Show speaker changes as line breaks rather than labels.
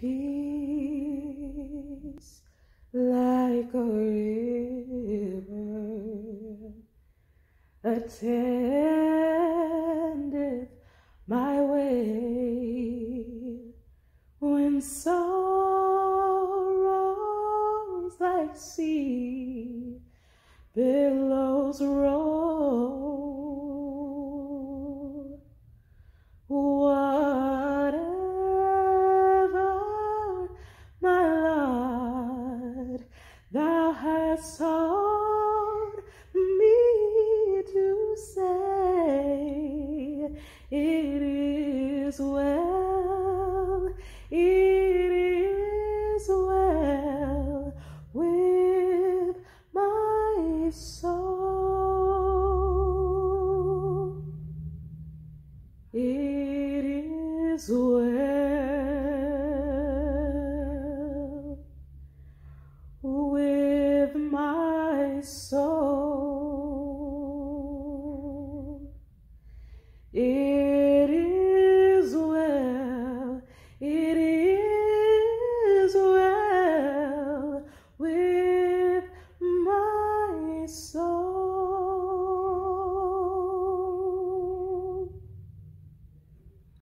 peace like a river attendeth my way. When sorrows like sea thou hast taught me to say it is well it is well with my soul. It is well Yeah.